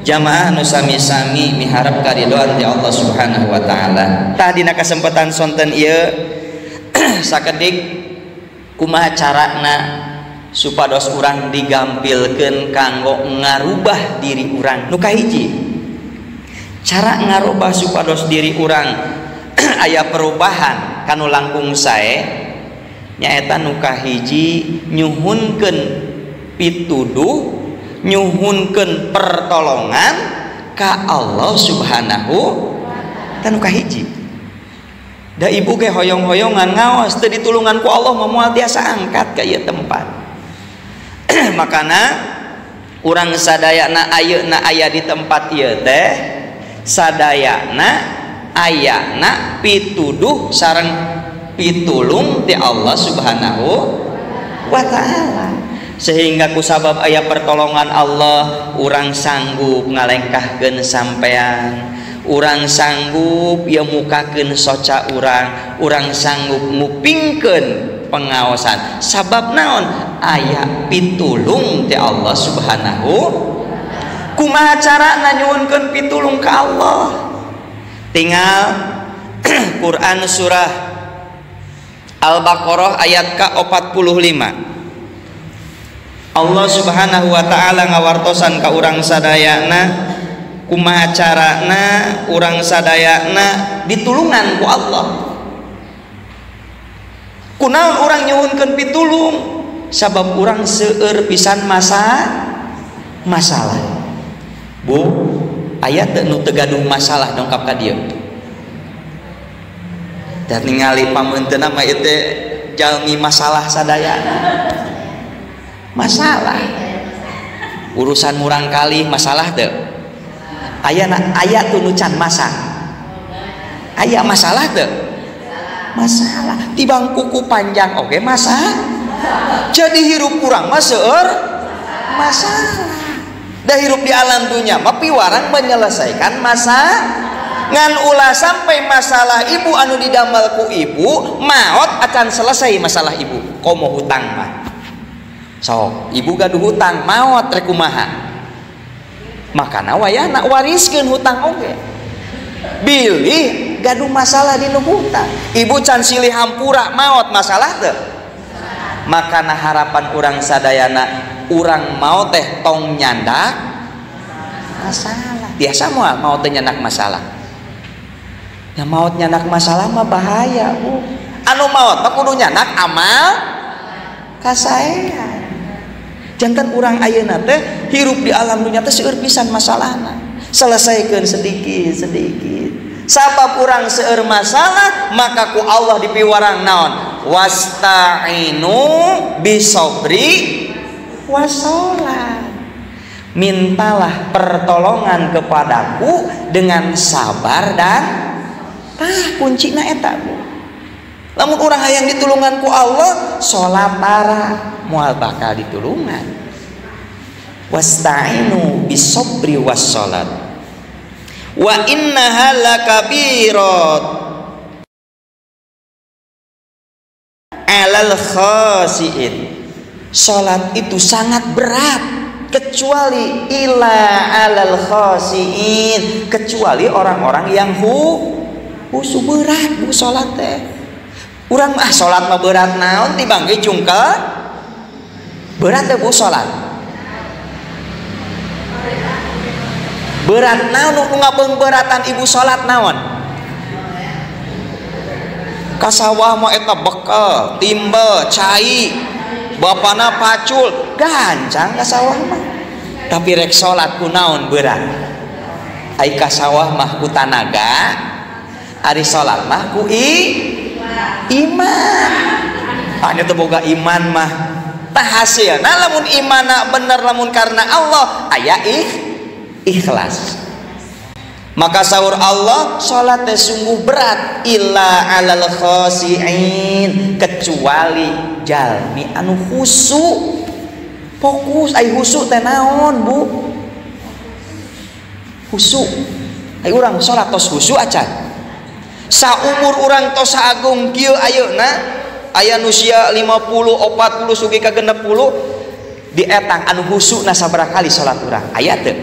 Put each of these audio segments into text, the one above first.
jamaah nu sami-sami miharap karidoan ti Allah subhanahu Wa Ta'ala Tah dina kesempatan sonten ieu sakedik kumaha carana supados urang digampilkeun kanggo ngarubah diri urang nu kahiji. cara ngarubah supados diri urang aya perubahan kanu langkung sae nyaeta nu kahiji nyuhunkeun pituduh nyuhunkeun pertolongan Ka Allah subhanahu tanukah hiji Da ibu ge hoyong-hoyongan ngawas teu ditulunganku Allah memual tiasa angkat ka ieu tempat. Makana orang sadayana ayeuna aya di tempat ieu teh sadayana ayana pituduh sarang pitulung ti Allah subhanahu wa ta'ala. sehingga kusabab ayah pertolongan Allah orang sanggup ngalengkahkan sampean. Orang sanggup ya mukakan soca orang orang sanggup ngupingken pengawasan sabab naon? Ayah pitulung ti Allah subhanahu kuma cara nanyuunkan pitulung ke Allah. Tinggal Quran surah Al-Baqarah ayat ke 45 Allah subhanahu Wa ta'ala ngawartosan ka urang sadayana kumaha carana urang sadayana ditulungan ku Allah. Kunaon orang nyuhunkeun pitulung sabab urang seueur pisan masa masalah. Bu ayat nu tegadung masalah dongkap ka dieu. Dan ningali mah itu jalmi masalah sadayana. masalah. Urusan murang kali masalah the ayah ayat tunucan masa ayah masalah the masalah. Tibang kuku panjang Oke okay, masa jadi hirup kurang masuk masalah. Dah hirup di alam dunia tapi warang menyelesaikan masa ngan ulah sampai masalah ibu anu didamelku ibu maot akan selesai masalah ibu. Komo hutang mah. Sok ibu gaduh hutang maut rek kumaha? Makana wayahna wariskeun hutang oge. Bilih gaduh masalah di hutang. Ibu can silih hampura maut masalah teu makana harapan urang sadayana urang mau teh tong nyandak masalah. Biasa moal mau teh nyandak masalah. Ya maut nyandak masalah mah bahaya bu. Anu maut mah kudu nyandak amal kasaean jantan orang ayeuna teh hirup di alam dunia teh seueur pisan masalahna. Selesaikan sedikit sedikit. Sabab orang seueur masalah maka ku Allah dipiwarang naon? Wasta'inu bisobri wasolat. Mintalah pertolongan kepadaku dengan sabar dan tah kuncina eta lamun orang hayang ditulungan ku Allah sholat para mual bakal ditulungan. Wasta'inu bisobri wassalat. Wa innaha lakabirat. Alal khasiin. Salat itu sangat berat kecuali ila alal khasiin. Kecuali orang-orang yang hu husu berat bu salat teh urang ah salat mah berat naon tibangge cungkel berat teh bu salat berat naon nu beratan ibu salat naon? Kasawah mah eta bekel timbel cai bapana pacul gancang kasawah mah. Tapi rek salat ku naon berat? Ai kasawah mah ku tanaga ari salat mah ku i iman. Ah, Hanya terboga iman mah. Tak hasil. Nah lamun imana bener lamun karena Allah. Ayah ikh, ikhlas. Maka sahur Allah sholatnya sungguh berat. Illa alal khosi'in. Kecuali jalmi anu husu. Fokus. Ay husu teh naon bu? Husu. Ay orang sholat tos husu acan. saumur urang orang tosa Agung Ky Ayeuna ayah nusia 50 40 Sugi ke genep puluh dietang anu husuk nasabra kali salat orang teu.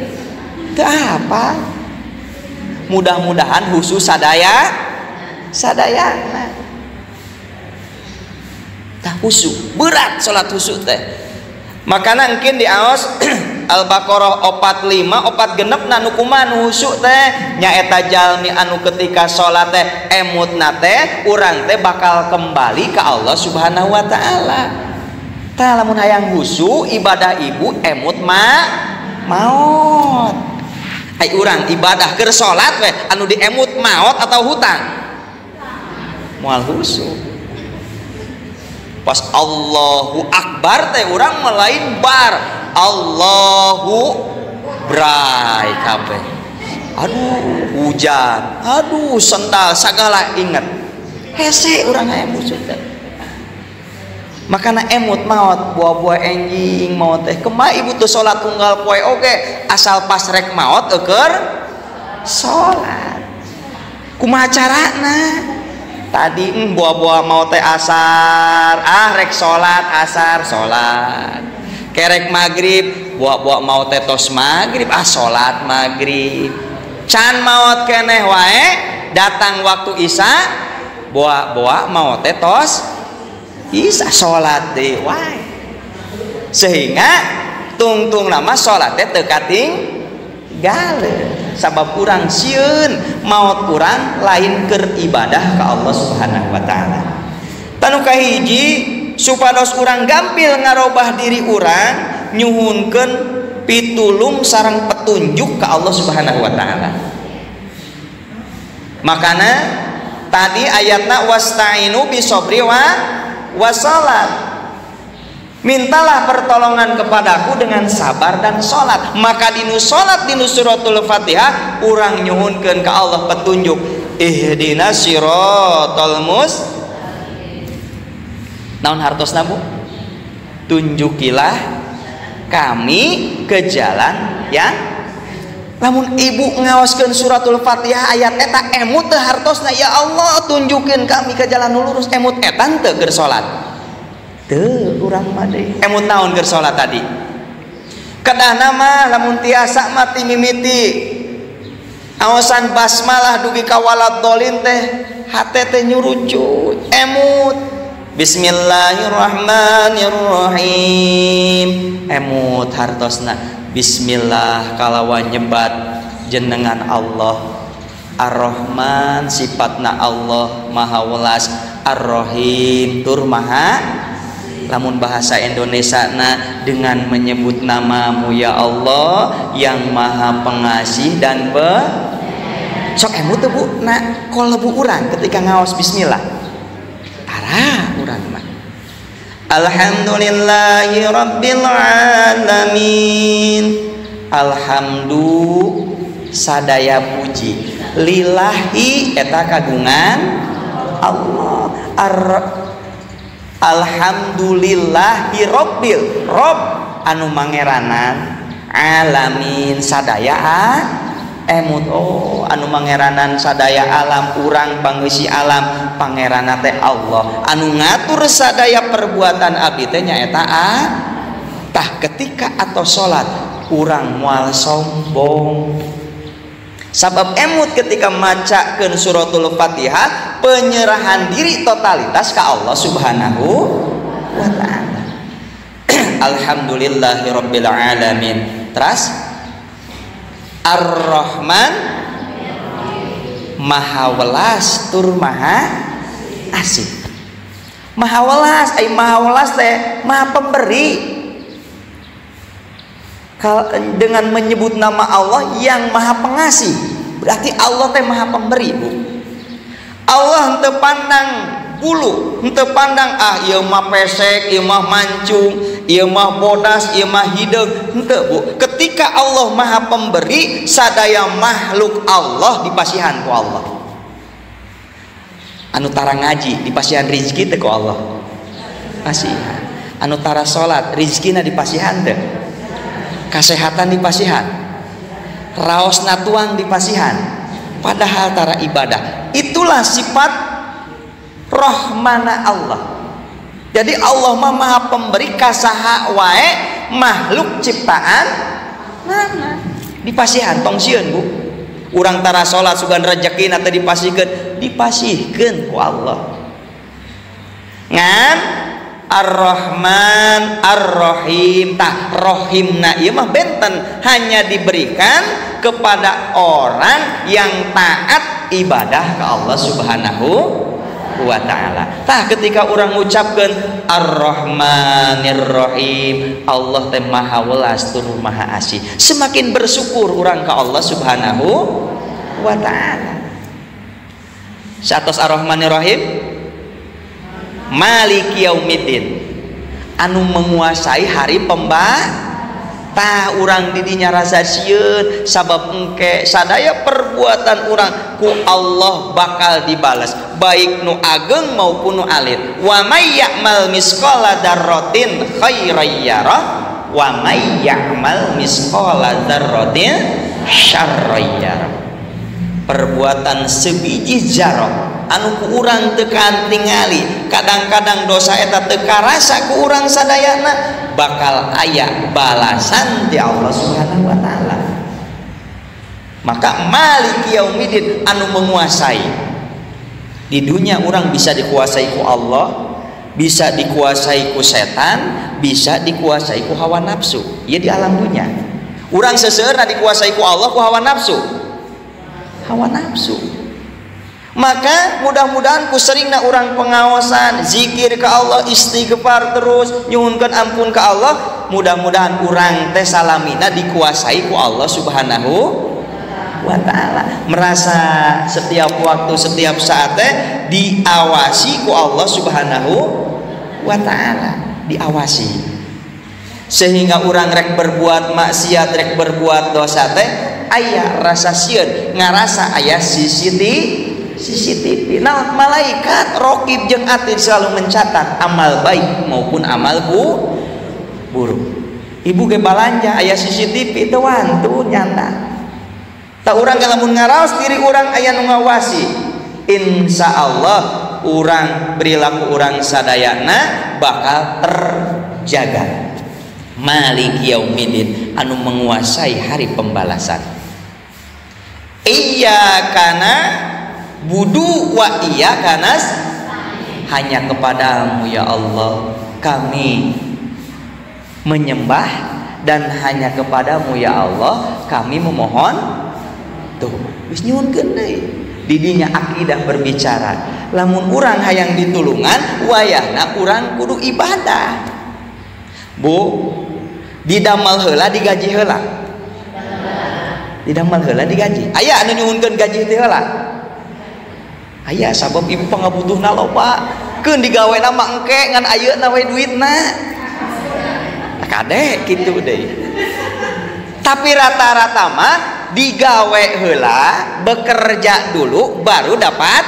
Apa? Mudah-mudahan khusus sadaya sadaya tak husu berat salat husu teh. makana mungkin diaos Al-baqarah opat 5 opat genep nanukuman husuk teh? Nyaeta Jalmi anu ketika salat teh emut nate urang teh bakal kembali ke Allah subhanahu Wa ta'ala. Lamun hayang husu ibadah ibu emut ma maut. Hai urang ibadah ke salat weh anu diemut maut atau hutang? Mual husuk pas Allahu Akbar teh orang melain bar. Allahu bray kabeh. Aduh hujan. Aduh sendal segala inget hese orang aya musuh teh. Makana emut maut buah-buah enjing maut teh. Kemah ibu tuh sholat tunggal poe oke asal pas rek maut eker sholat. Kumaha carana tadi mm, buah-buah maut teh asar. Ah rek sholat asar sholat. Kerek maghrib. Buah-buah maut teh tos maghrib. Ah sholat maghrib. Can maut keneh wae? Datang waktu isya buah-buah maut teh tos bisa salat deh wae. Sehingga tungtung nama salat teh tekating sabab kurang siun maut kurang lain ker ibadah ke Allah subhanahu Wa ta'ala. Tanu hiji supados kurang gampil ngarobah diri orang nyuhunkan pitulung sarang petunjuk ke Allah subhanahu Wa ta'ala. Makana tadi ayatna wastainu bisobri wa wasolat mintalah pertolongan kepadaku dengan sabar dan sholat. Maka dinu sholat dinu suratul fatihah urang nyuhunkan ke Allah petunjuk ihdina siratal mus naon hartos nabu tunjukilah kami ke jalan yang namun ibu ngawaskan suratul fatihah ayat eta emut hartosna. Ya Allah tunjukin kami ke jalan lurus. Emut etan teh ger salat kurang eh, naon ke salat tadi? Kedah nama lamun tiasa mati mimiti awasan basmalah dugi kawalat dolin teh HTT nyurucu emut eh, Bismillahirrahmanirrahim. Eh, emut hartosna. Bismillah kalawan nyebat jenengan Allah. Ar-Rahman sifatna Allah Maha Welas. Ar-Rahim tur Maha lamun bahasa Indonesia na dengan menyebut namamu ya Allah yang maha pengasih dan be sok emu tuh bu? Nak bu urang ketika ngawas bismillah. Tara urang mah. Alhamdulillahi Rabbil Alamin. Alhamdulillah sadaya puji. Lillahi eta kagungan Allah. Ar Alhamdulillahirobbil Rob. Anu mangeranan alamin sadaya emut eh, oh anu mangeranan sadaya alam kurang pangisi alam pangeran teh Allah. Anu ngatur sadaya perbuatan abdi teh nyaeta tah ketika atau salat kurang mual sombong. Sabab emut ketika macakeun suratul fatihah penyerahan diri totalitas ke Allah subhanahu wa ta'ala. Alhamdulillahirabbil alamin. Terus Ar-Rahman. Maha welas tur maha asih. Maha welas ay maha welas teh maha pemberi dengan menyebut nama Allah yang maha pengasih. Berarti Allah teh maha pemberi bu. Allah ente pandang bulu ente pandang ah ieu mah pesek ieu mah mancung ieu mah bodas ieu mah hideung henteu bu. Ketika Allah maha pemberi sadaya makhluk Allah dipasihan ku Allah. Anu tara ngaji dipasihan rizki teh ku Allah. Pasihan. Anu tara salat rizkina dipasihan teh kesehatan dipasihan raos natuang dipasihan padahal tara ibadah. Itulah sifat rohmana Allah. Jadi Allah mah maha pemberi kasaha wae makhluk ciptaan. Mana? Dipasihan tong sieun bu. Urang tara salat sugan rezeki atau dipasihkeun. Dipasihkeun ku Allah. Ngan Ar-Rahman Ar-Rahim tah rohimna ieu mah benten hanya diberikan kepada orang yang taat ibadah ke Allah Subhanahu wa taala. Tah ketika orang mengucapkan Ar-Rahmanir Rahim, Allah teh Maha Welas tur Maha Asih. Semakin bersyukur orang ke Allah Subhanahu wa taala. Satos Ar-Rahmanir Rahim Malik Yaumiddin. Anu menguasai hari pemba tah orang didinya rasa sieun sabab engke sadaya perbuatan orang ku Allah bakal dibalas baik nu ageng maupun nu alit. Wa may ya'mal misqala dzarratin khairan yarah wa may ya'mal misqala dzarratin syarran yarah. Perbuatan sebiji jarah. Anu ku urang tekan tingali. Kadang-kadang dosa eta teka rasa ku urang sadayana bakal ayah balasan di Allah Subhanahu wa taala. Maka malik yaumidin anu menguasai. Di dunia orang bisa dikuasai ku Allah bisa dikuasai ku setan bisa dikuasai ku hawa nafsu. Ya di alam dunia. Orang seserna dikuasai ku Allah ku hawa nafsu. Hawa nafsu maka mudah-mudahan ku seringna orang pengawasan zikir ke Allah istighfar terus nyuhunkan ampun ke Allah. Mudah-mudahan orang teh salamina dikuasai ku Allah subhanahu wa ta'ala. Merasa setiap waktu setiap saat teh diawasi ku Allah subhanahu wa ta'ala. Diawasi. Sehingga orang rek berbuat maksiat rek berbuat dosa teh ayah rasa sieun ngarasa ayah CCTV CCTV. Nah malaikat Rokib jeung atid selalu mencatat amal baik maupun amalku buruk. Ibu ge balanja ayah CCTV itu wantu nyata. Tak orang kalau ngaraos diri orang ayah nu ngawasi. Insya Allah orang perilaku orang sadayana bakal terjaga. Malik yaumidin anu menguasai hari pembalasan. Iya karena budu wa iya kanas. Hanya kepadamu ya Allah kami menyembah. Dan hanya kepadamu ya Allah kami memohon tuh. Wis nyuwunkeun deui didinya akidah berbicara. Lamun urang hayang ditulungan wayahna urang kudu ibadah. Bu didamal heula digaji heula? Didamal heula digaji. Aya anu nyuwunkeun gaji teh heula ayah sabab ibu pangabutuh nalo pak. Kan digawe nama engke ngan ayo nawe duit na kade gitu deh. Tapi rata-rata mah digawe hela bekerja dulu baru dapat.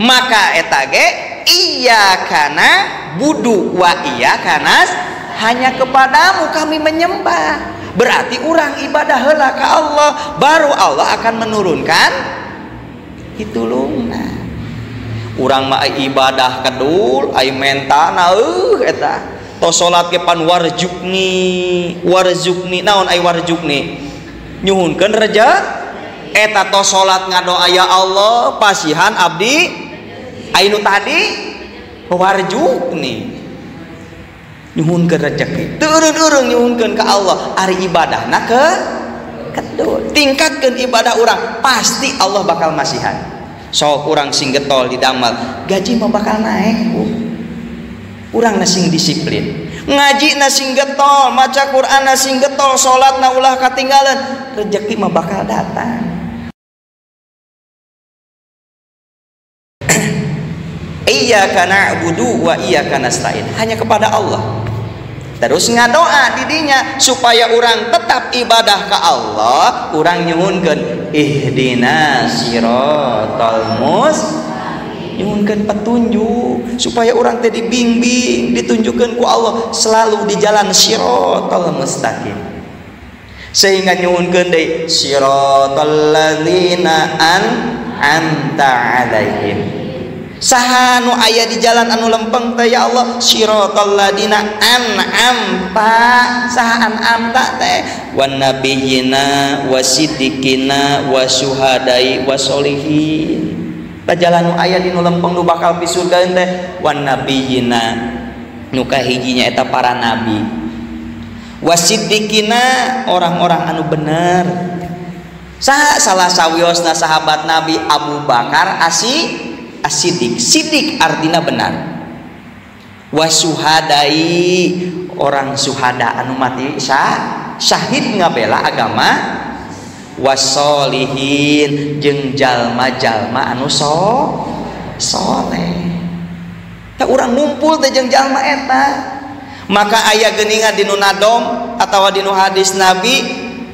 Maka etage iya karena budu wa iya karena hanya kepadamu kami menyembah. Berarti orang ibadah hela ke Allah baru Allah akan menurunkan ditulung nah. Urang ma ibadah kedul ay menta na uh, eta. To salat ke pan warjukni warjukni naon ay warjukni? Nyuhunkeun reja? Eta to salat ngadoa ya Allah pasihan abdi. Ainu tadi? Warjukni. Nyuhunkeun rezeki teu eureung nyuhunkeun ka Allah. Ari ibadahna ke? Kedul tingkatkeun ibadah urang pasti Allah bakal masihan. so orang sing getol didamel gaji mau bakal naik uh. orang nasing disiplin. Ngaji nasing getol maca Quran nasing getol sholat na ulah katinggalan rezeki mah bakal datang. Iya karena budu wa iya karena stain hanya kepada Allah. terus ngadoa didinya supaya orang tetap ibadah ke Allah orang nyungunkan ihdina sirotol mus nyungunkan petunjuk supaya orang tadi bimbing ditunjukkan ku Allah selalu di jalan sirotol mustaqim. Sehingga nyungunkan deh sirotol ladina an anta alaihim. sahanu ayah di jalan anu lempeng teh ya Allah siratal ladina an'amta sahaan an'amta teh. Wan nabiyina wasidikina wa wasolihin ta jalan nu aya di nu lempeng nu bakal pisurgaeun teh. Wan nabiyina nu kahijinya eta para nabi. Wasidikina orang-orang anu bener. Saha salah sawiosna sahabat nabi Abu Bakar asih? asidik. Sidik artinya benar. Wasuhadai orang suhada anu mati sah syahid ngabela agama. Wasolihin jeng jalma jalma anu so soleh. Tak orang ngumpul teh jeng jalma eta. Maka ayah geninga di nunadom atau di hadis nabi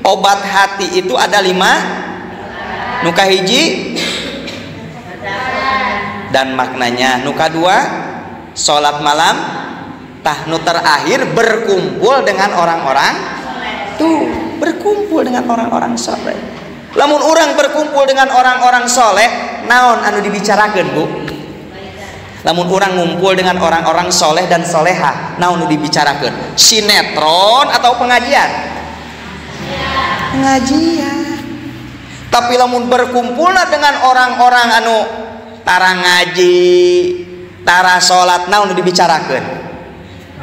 obat hati itu ada lima. Nuka hiji dan maknanya nuka dua sholat malam tahnu terakhir berkumpul dengan orang-orang tuh berkumpul dengan orang-orang soleh. Lamun orang berkumpul dengan orang-orang soleh naon anu dibicarakan bu? Lamun orang ngumpul dengan orang-orang soleh dan soleha naon anu dibicarakan sinetron atau pengajian? Pengajian. Tapi lamun berkumpul dengan orang-orang anu tara ngaji tara salat naon dibicarakan.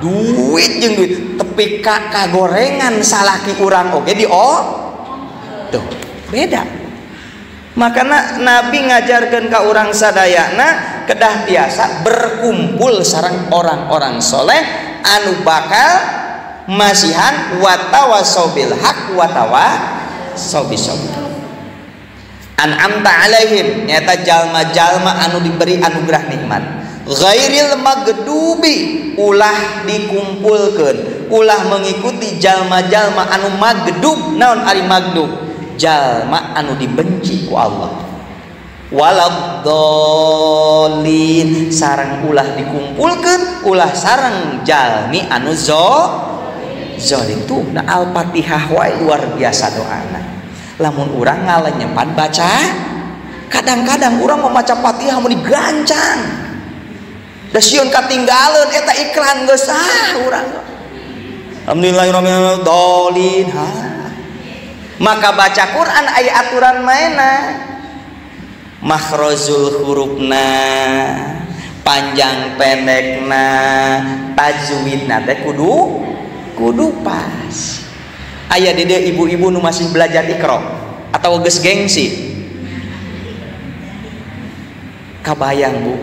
Duit jeng duit tepi kakak gorengan salaki urang oke di oh tuh beda. Makanya Nabi ngajarkan ke orang sadayana kedah biasa berkumpul sarang orang-orang soleh anu bakal masihan watawa sobil hak watawa sobi sobi an'amta alaihim. Nyata jalma-jalma anu diberi anugerah nikmat. Ghairil magdubi. Ulah dikumpulkan ulah mengikuti jalma-jalma anu magdub. Naon ari magdub? Jalma anu dibenci ku Allah. Waladolin sarang ulah dikumpulkan ulah sarang jalmi anu zo zolim. Tuh nah al-fatihah wae luar biasa doana lamun urang ngalenyepan baca kadang-kadang orang maca Fatihah mau digancang. Dasiun katinggalan eta iklan geus ah urang. Alhamdulillahirabbil maka baca Quran aya aturan maena. Makhrajul hurufna panjang pendekna tajwidna teh kudu kudu pas. Ayah dede ibu-ibu nu masih belajar ikro. Atau ges gengsi. Kabayang bu.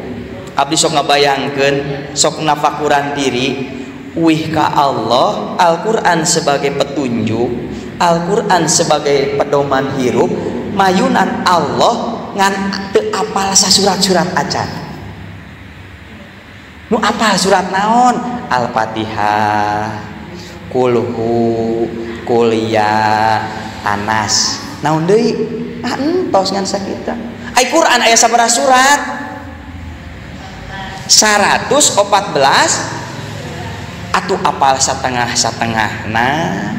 Abdi sok ngabayangkan sok nafakuran diri wih ka Allah Al-Quran sebagai petunjuk Al-Quran sebagai pedoman hirup mayunan Allah ngan te apal surat-surat acan. Nu apal surat naon? Al-Fatihah kulhu kuliah Anas naon deui? Ah, Antos ngan sakita. Ai Quran aya sabaraha surat. 114 atuh apal setengah setengah nah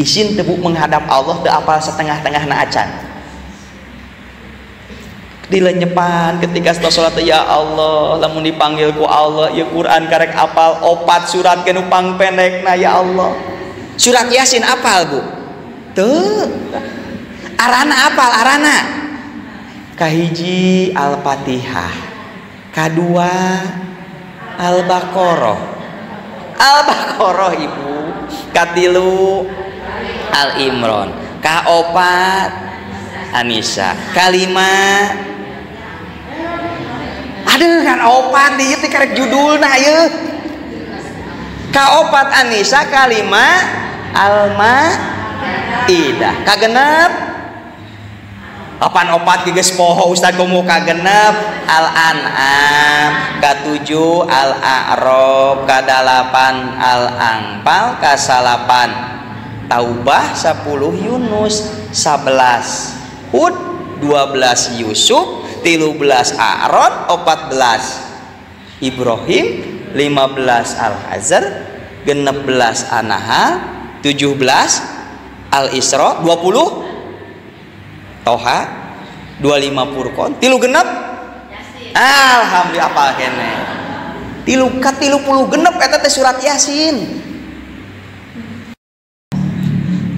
isin tebu menghadap Allah teu apal setengah-tengah na acan dilenyepan ketika setelah sholat ya Allah lamun dipanggil ku Allah ya Quran karek apal opat surat kenupang pendek na ya Allah. surat yasin apal bu? Tuh. Arana apal arana. Kahiji al-fatihah. Kedua al-baqarah. Al-baqarah ibu. Katilu al-imron kaopat anisa kalima. Aduh kan opat di itu karek judul nah ya kaopat anisa kalima alma idah kagenep? Opan opat geus poho ustadz kumu kagenep? Al an'am katujuh al a'rab kadalapan al angpal kasalapan taubah. Sepuluh yunus. Sebelas hud. Dua belas yusuf. Tilu belas a'rod opat belas ibrahim. Lima belas al hazar genep belas anahal. 17 Al-Isra 20 Toha 25 Furqan tilu genep? Alhamdulillah apa kene. Tilu ka tilu puluh genep eta teh surat Yasin.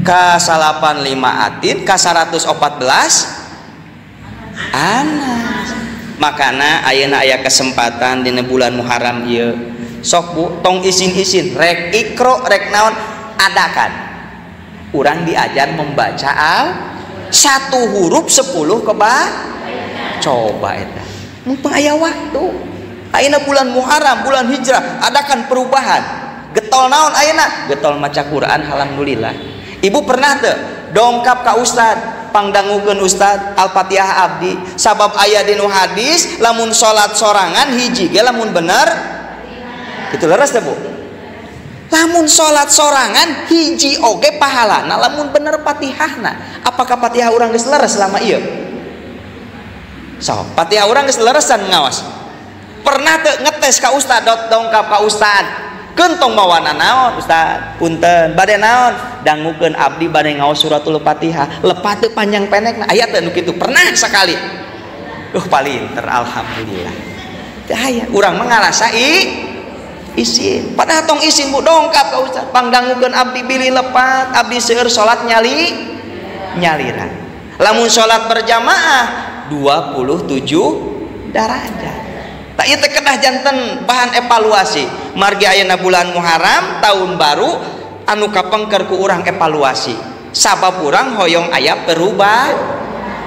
Ka 85 atin ka 114 anas. Makana ayeuna aya kesempatan dina bulan Muharram ieu. Sok bu tong isin-isin rek ikro rek naon adakan urang diajar membaca al satu huruf sepuluh keba coba itu mumpung ayah waktu. Aina bulan Muharram bulan Hijrah adakan perubahan. Getol naon Aina getol maca Quran Alhamdulillah. Ibu pernah tuh dongkap ke Ustad pangdangukeun Ustad Al-Fatihah abdi. Sabab ayah dinu hadis lamun salat sorangan hiji ge lamun bener. Itu leres deh bu lamun salat sorangan hiji oge pahalana lamun bener patihahna. Apakah patihah orang geus leres selama iya so patihah orang geus leresan ngawas. Pernah teu ngetes ka ustad dongkap ka ustad. Kentong mawana naon ustad? Punten bade naon? Dangukeun abdi bade ngaos suratul fatihah. Lepat teu panjang pendek nah ayat teu kitu pernah sekali uh palinter alhamdulillah. Teh aya urang mah ngarasa i isin. Pada tong isin Bu dongkap kau Ustaz. Pangdangukeun abdi bilih lepat abdi seueur salat nyali nyaliran. Lamun salat berjamaah 27 darajat. Tak ieu teh kedah janten bahan evaluasi. Margi ayeuna bulan Muharram tahun baru anu kapengker ku urang evaluasi. Sabab urang hoyong aya perubahan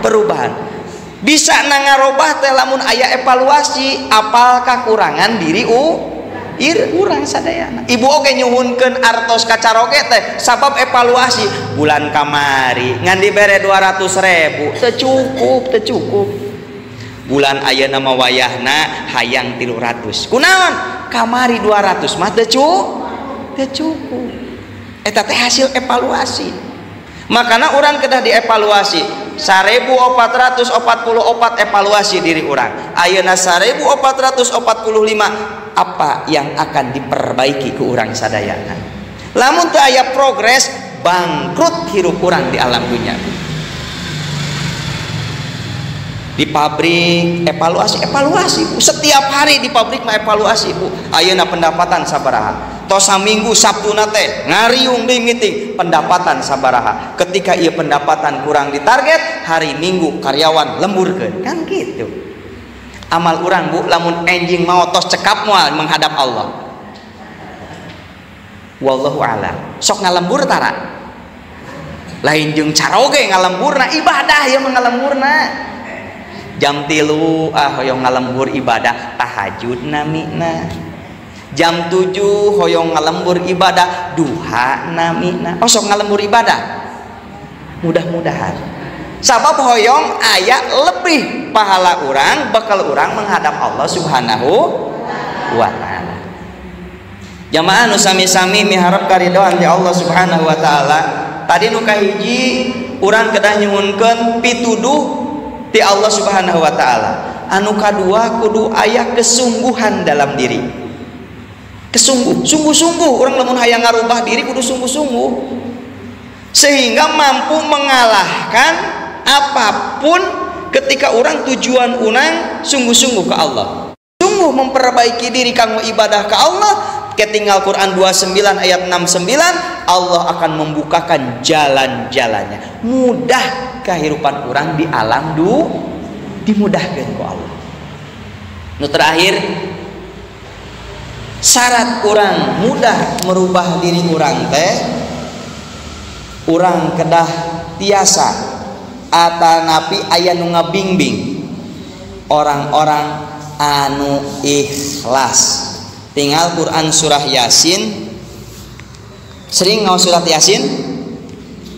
perubahan. Bisa nangarobah teh lamun aya evaluasi apal kekurangan diri u ir urang sadayana. Ibu oke nyhunkan artos kacaroge teh sabab evaluasi. Bulan kamari ngandi bere 200.000 tercukup tercukup bulan Ayah nama wayahna hayang tilu ratus. Kunaon? Kamari 200 mah cukup. Eta teh hasil evaluasi. Makana orang kedah dievaluasi 1444 evaluasi diri orang Ayeuna 1445 apa yang akan diperbaiki ke orang sadayana lamun teu aya progres bangkrut hirup orang di alam dunia di pabrik evaluasi evaluasi bu. Setiap hari di pabrik mah evaluasi bu. Ayeuna pendapatan sabaraha. Tosa minggu sabtu nate ngariung di meeting pendapatan sabaraha. Ketika ia pendapatan kurang di target hari minggu karyawan lemburkan kan gitu amal orang bu. Lamun enjing mau tos cekap mual menghadap Allah. Wallahu alam. Sok ngalembur tara? Lain jeng caroge ngalemburna ibadah ya mengalemburna jam tilu ah hoyong ngalembur ibadah tahajud namina jam tujuh hoyong ngalembur ibadah duha namina oh sok ngalembur ibadah. Mudah-mudahan. Sabab hoyong ayat lebih pahala orang bakal orang menghadap Allah subhanahu wa ta'ala. Jamaah nu sami-sami miharap karidoan di Allah subhanahu wa ta'ala. Tadi nu kahiji orang kedah nyuhunkeun pituduh di Allah subhanahu wa ta'ala. Anu kadua kudu ayah kesungguhan dalam diri. Kesungguh sungguh-sungguh. Orang lamun hayang ngarubah diri kudu sungguh-sungguh. Sehingga mampu mengalahkan apa pun ketika orang tujuan unang sungguh-sungguh ke Allah. Sungguh memperbaiki diri kamu ibadah ke Allah. Ketinggal Quran 29 ayat 69 Allah akan membukakan jalan-jalannya. Mudah kehidupan orang di alam du dimudahkan ke Allah. Nu terakhir syarat orang mudah merubah diri orang teh orang kedah tiasa napi aya nu ngabingbing orang-orang anu ikhlas. Tinggal Quran surah Yasin. Sering ngau surat Yasin?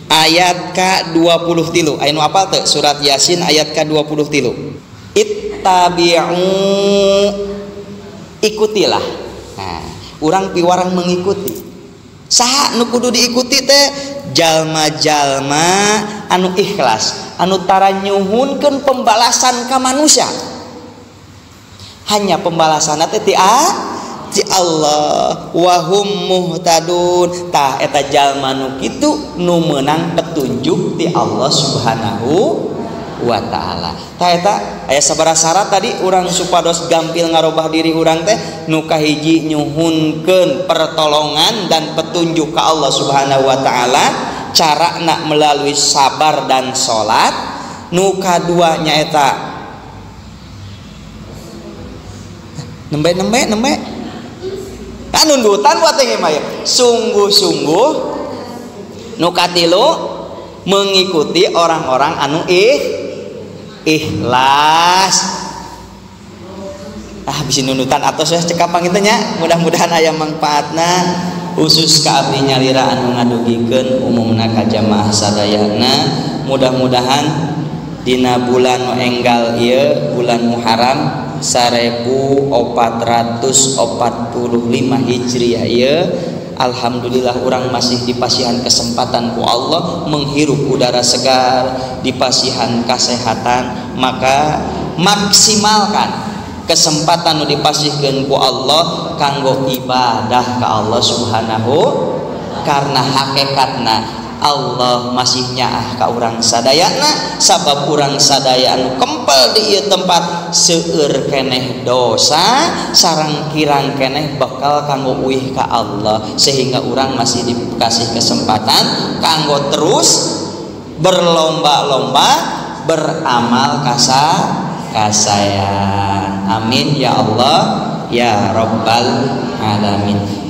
Ayat ke-20 tilu. Anu apa tuh surat yasin ayat ke-20 tilu. Ittabi'u. Ikutilah. Nah orang piwarang mengikuti. Saha nu kudu diikuti teh? Jalma-jalma anu ikhlas Anutara nyuhunkeun pembalasan ke manusia. Hanya pembalasan Allah. Wahum muhtadun. Ta eta jalma nu kitu nu meunang petunjuk di Allah Subhanahu wa Ta'ala. Taeta aya sabaraha syarat tadi urang supados gampil ngarubah diri urang teh nu kahiji nyuhunkeun pertolongan dan petunjuk ka Allah subhanahu Wa Ta'ala. Cara nak melalui sabar dan salat nu kadua nyaeta nembe nembe nembe. Kan nundutan buat mah sungguh-sungguh nukatilu mengikuti orang-orang anu ih ikhlas. Ah bisa nunutan atau saya cekap pangitnya mudah-mudahan ayam manfaatna khusus keapi nyalira anu ngadugikeun umumna ka jamaah sadayana mudah-mudahan Dina bulan enggal ieu bulan Muharram sarebu opat 445 Hijriah ieu Alhamdulillah orang masih dipasihan kesempatan ku Allah menghirup udara segar dipasihan kesehatan maka maksimalkan kesempatan dipasihkan ku Allah kanggo ibadah ke Allah subhanahu karena hakikatna Allah masih nyaah ka urang sadayana sabab urang sadaya anu kempel di ieu tempat seueur keneh dosa sarang kirang keneh bakal kanggo uih ka Allah sehingga urang masih dikasih kesempatan kanggo terus berlomba-lomba beramal kasa kasayan amin. Ya Allah. Ya rabbal alamin